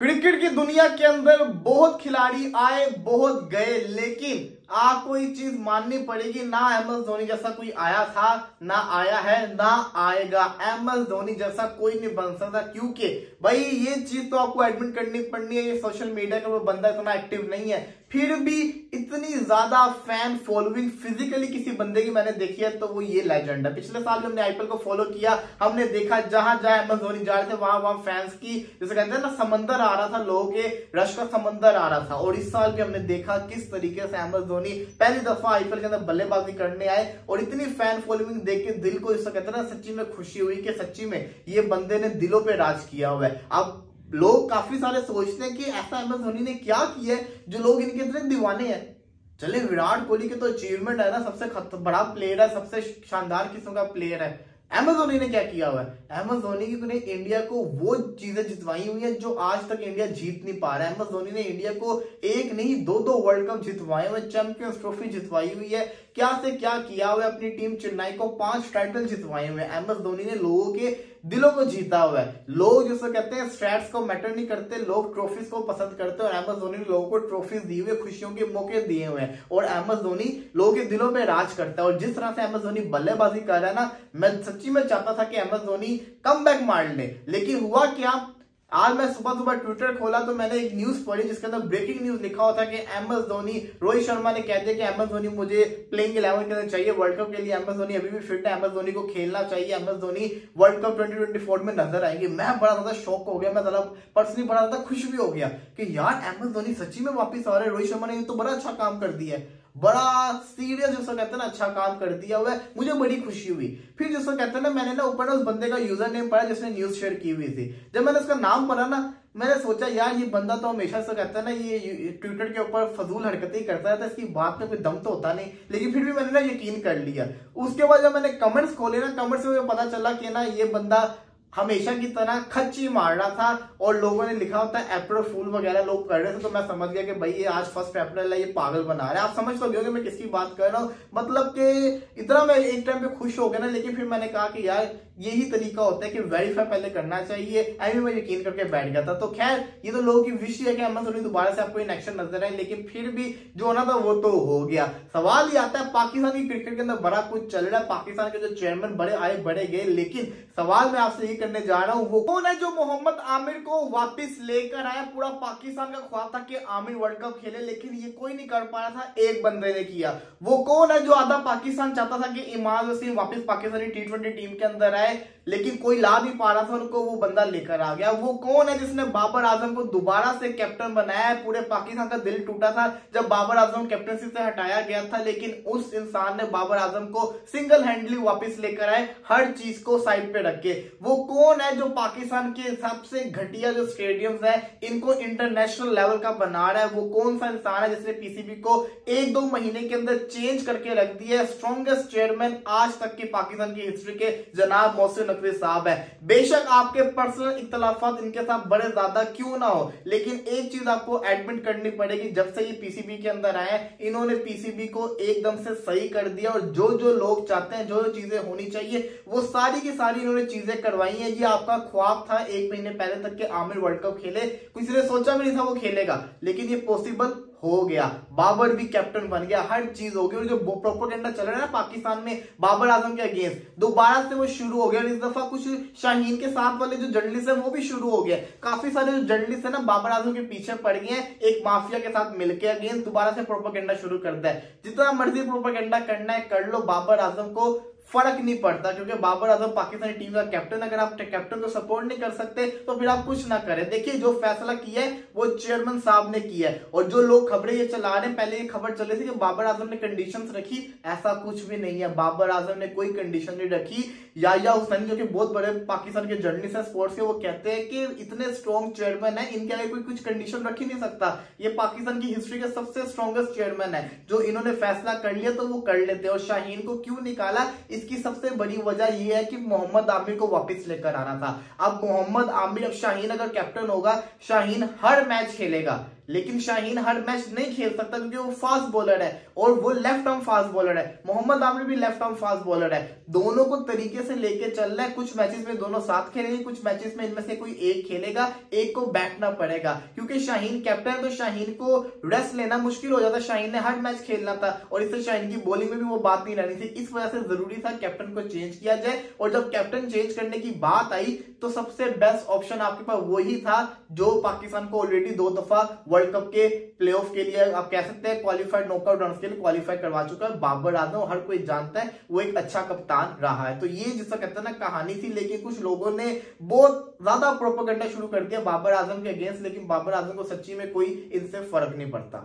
Cricket की दुनिया के अंदर बहुत खिलाड़ी आए बहुत गए लेकिन आपको एक चीज़ माननी पड़ेगी, ना एम एस धोनी जैसा कोई आया था, ना आया है, ना आएगा। एम एस धोनी जैसा कोई नहीं बन सकता, क्योंकि भाई ये चीज़ तो आपको एडमिट करनी पड़नी है, ये सोशल मीडिया का वो बंदा इतना एक्टिव नहीं है। फिर भी इतनी ज़्यादा फ़ैन फॉलोइंग फिजिकली किसी बंदे की मैंने देखी है तो वो ये लेजेंड है। पिछले साल हमने आईपीएल को फॉलो किया, हमने देखा जहाँ जहाँ एम एस धोनी जा रहे थे, वहाँ वहाँ फैंस की, जैसे कहते हैं ना, समंदर आ रहा था, लोगों के रश का समंदर आ रहा था। और इस साल भी हमने देखा किस तरीके से एम एस धोनी पहली दफ़ा आईपीएल के अंदर बल्लेबाजी करने आए और इतनी फ़ैन फॉलोइंग देख के दिल को इसको कहते ना, सच्ची में खुशी हुई कि सच्ची में ये बंदे ने दिलों पे राज किया हुआ है। अब लोग काफ़ी सारे सोचते हैं कि ऐसा एम एस धोनी ने क्या किया है, जो लोग इनके इतने दीवाने हैं। चले विराट कोहली के तो अचीवमेंट है ना, सबसे बड़ा प्लेयर है, सबसे शानदार किस्म का प्लेयर है। एम एस धोनी ने क्या किया हुआ है? एमेजोनी ने इंडिया को वो चीज़ें जितवाई हुई है जो आज तक इंडिया जीत नहीं पा रहा है। एमेजोनी ने इंडिया को एक नहीं, दो दो वर्ल्ड कप जितवाए हुए चैंपियंस ट्रॉफी जितवाई हुई है। क्या से क्या किया हुआ है? अपनी टीम चेन्नई को पाँच टाइटल जितवाए हुए हैं। एमएस धोनी ने लोगों के दिलों को जीता हुआ है। लोग जिसको कहते हैं स्ट्रैट्स को मैटर नहीं करते, लोग ट्रॉफीज को पसंद करते हैं और एम एस धोनी ने लोगों को ट्रॉफीज दी हुई खुशियों के मौके दिए हुए हैं। और एम धोनी लोगों के दिलों में राज करता है। और जिस तरह से एम एस धोनी बल्लेबाजी कर रहा है ना, मैं सच्ची में चाहता था कि एम धोनी कम बैक मार ले, लेकिन हुआ क्या? आज मैं सुबह सुबह ट्विटर खोला तो मैंने एक न्यूज़ पढ़ी जिसके अंदर ब्रेकिंग न्यूज़ लिखा होता कि एम एस धोनी रोहित शर्मा ने कह दिया कि एम एस धोनी मुझे प्लेइंग इलेवन के अंदर चाहिए वर्ल्ड कप के लिए एम एस धोनी अभी भी फिट है एम एस धोनी को खेलना चाहिए M S Dhoni world cup twenty twenty four में नज़र आएँगे। मैं बड़ा ज़्यादा शौक हो गया, मैं ज़्यादा पर्सनली बड़ा ज़्यादा खुश भी हो गया कि यार एम एस धोनी सच्ची में वापिस आ रहे हैं, रोहित शर्मा ने तो बड़ा अच्छा काम कर दिया है। बड़ा सीरियस जिसको कहते हैं ना अच्छा काम कर दिया हुआ है। मुझे बड़ी खुशी हुई। फिर जिसको कहते हैं ना, मैंने ना ऊपर उस बंदे का यूज़र नेम पढ़ा जिसने न्यूज़ शेयर की हुई थी। जब मैंने उसका नाम पढ़ा ना, मैंने सोचा, यार, ये बंदा तो हमेशा से कहता है ना, ये ट्विटर के ऊपर फजूल हरकतें करता रहता है, इसकी बात में कोई दम तो होता नहीं। लेकिन फिर भी मैंने ना यकीन कर लिया। उसके बाद जब मैंने कमेंट्स खोले ना कमेंट्स में पता चला कि ना, ये बंदा हमेशा की तरह खच्ची मार रहा था और लोगों ने लिखा होता है अप्रैल फूल वगैरह लोग कर रहे थे तो मैं समझ गया कि भाई ये आज फ़र्स्ट अप्रैल है, ये पागल बना रहा है। आप समझ तो गए मैं किसकी बात कर रहा हूँ। मतलब कि इतना मैं एक टाइम पे खुश हो गया ना, लेकिन फिर मैंने कहा कि यार यही तरीका होता है कि वेरीफाई पहले करना चाहिए। एमी मैं यकीन करके बैठ गया था। तो खैर, ये तो लोगों की विश है कि अहमद सोनी दोबारा से आपको इन एक्शन नज़र आए, लेकिन फिर भी जो होना था वो तो हो गया। सवाल ये आता है, पाकिस्तान की क्रिकेट के अंदर बड़ा कुछ चल रहा है। पाकिस्तान के जो चेयरमैन बड़े आए बड़े गए, लेकिन सवाल मैं आपसे ये करने जा रहा हूँ, वो कौन है जो मोहम्मद आमिर को वापिस लेकर आया? पूरा पाकिस्तान का ख्वाब था कि आमिर वर्ल्ड कप खेले, लेकिन ये कोई नहीं कर पा रहा था, एक बंदे ने किया। वो कौन है जो आधा पाकिस्तान चाहता था कि इमाद वसीम वापिस पाकिस्तानी टी टीम के अंदर आए? okay? लेकिन कोई ला नहीं पा रहा था उनको वो बंदा लेकर आ गया। वो कौन है जिसने बाबर आज़म को दोबारा से कैप्टन बनाया है? पूरे पाकिस्तान का दिल टूटा था जब बाबर आज़म कैप्टनसी से हटाया गया था, लेकिन उस इंसान ने बाबर आज़म को सिंगल हैंडली वापस लेकर आए, हर चीज़ को साइड पे रख के। वो कौन है जो पाकिस्तान के सबसे घटिया जो स्टेडियम है, इनको इंटरनेशनल लेवल का बना रहा है? वो कौन सा इंसान है जिसने पीसीबी को एक दो महीने के अंदर चेंज करके रख दिया है? स्ट्रॉन्गेस्ट चेयरमैन आज तक की पाकिस्तान की हिस्ट्री के जनाब मोहसिन नकवी साहब है। बेशक आपके पर्सनल इख्तलाफात इनके साथ बड़े ज़्यादा क्यों ना हो, लेकिन एक चीज़ आपको एडमिट करनी पड़ेगी, जब से ये पीसीबी के अंदर आए इन्होंने पीसीबी को एकदम से सही कर दिया और जो जो लोग चाहते हैं, जो जो चीज़ें होनी चाहिए, वो सारी की सारी इन्होंने चीज़ें करवाई हैं। ये आपका ख्वाब था एक महीने पहले तक के आमिर वर्ल्ड कप खेले। किसी ने सोचा भी नहीं था वो खेलेगा, लेकिन ये पॉसिबल हो गया। बाबर भी कैप्टन बन गया। हर चीज़ हो गई। और जो प्रोपोगेंडा चल रहा है ना पाकिस्तान में, बाबर आज़म के अगेंस्ट दोबारा से वो शुरू हो गया। और इस दफ़ा कुछ शाहीन के साथ वाले जो जर्नलिस्ट है, वो भी शुरू हो गया। काफ़ी सारे जो जर्नलिस्ट है ना, बाबर आज़म के पीछे पड़ गए हैं। एक माफिया के साथ मिलकर अगेंस्ट दोबारा से प्रोपोगेंडा शुरू करता है। जितना मर्ज़ी प्रोपोगेंडा करना है, कर लो। बाबर आज़म को फ़र्क नहीं पड़ता, क्योंकि बाबर आज़म पाकिस्तानी टीम का कैप्टन अगर आप कैप्टन को सपोर्ट नहीं कर सकते तो फिर आप कुछ ना करें। देखिए, जो फैसला किया है, वो चेयरमैन साहब ने किया है। और जो लोग खबरें ये चला रहे हैं, पहले ये खबर चली थी कि बाबर आज़म ने कंडीशन रखी, ऐसा कुछ भी नहीं है। बाबर आज़म ने कोई कंडीशन नहीं रखी। याया हुसैन, जो कि बहुत बड़े पाकिस्तान के जर्नलिस्ट है स्पोर्ट्स के, वो कहते हैं कि इतने स्ट्रॉन्ग चेयरमैन है, इनके आगे कोई कुछ कंडीशन रख ही नहीं सकता। ये पाकिस्तान की हिस्ट्री का सबसे स्ट्रॉन्गेस्ट चेयरमैन है। जो इन्होंने फैसला कर लिया तो वो कर लेते और शाहीन को क्यों निकाला? इसकी सबसे बड़ी वजह यह है कि मोहम्मद आमिर को वापस लेकर आना था। अब मोहम्मद आमिर, अब शाहीन अगर कैप्टन होगा, शाहीन हर मैच खेलेगा। लेकिन शाहीन हर मैच नहीं खेल सकता क्योंकि वो फास्ट बॉलर है और वो लेफ़्ट आर्म फास्ट बॉलर है। मोहम्मद आमिर भी लेफ़्ट आर्म फास्ट बॉलर है। दोनों को तरीके से लेके चल रहा है। कुछ मैचेस में दोनों साथ खेलेंगे, कुछ मैचेस में इनमें से कोई एक खेलेगा, एक को बैठना पड़ेगा। क्योंकि शाहीन कैप्टन है तो शाहीन को रेस्ट लेना मुश्किल हो जाता। शाहीन ने हर मैच खेलना था और इससे शाहीन की बॉलिंग में भी वो बात नहीं रहनी थी। इस वजह से ज़रूरी था कैप्टन को चेंज किया जाए और जब कैप्टन चेंज करने की बात आई तो सबसे बेस्ट ऑप्शन आपके पास वही था, जो पाकिस्तान को ऑलरेडी दो दफ़ा वर्ल्ड कप के प्लेऑफ के लिए आप कह सकते हैं क्वालिफाइड नॉकआउट रन के लिए क्वालिफाई करवा चुका है। बाबर आज़म, हर कोई जानता है, वो एक अच्छा कप्तान रहा है। तो ये जिसका कहते हैं ना, कहानी थी, लेकिन कुछ लोगों ने बहुत ज़्यादा प्रोपोगंडा शुरू कर दिया बाबर आज़म के अगेंस्ट लेकिन बाबर आज़म को सच्ची में कोई इनसे फ़र्क नहीं पड़ता।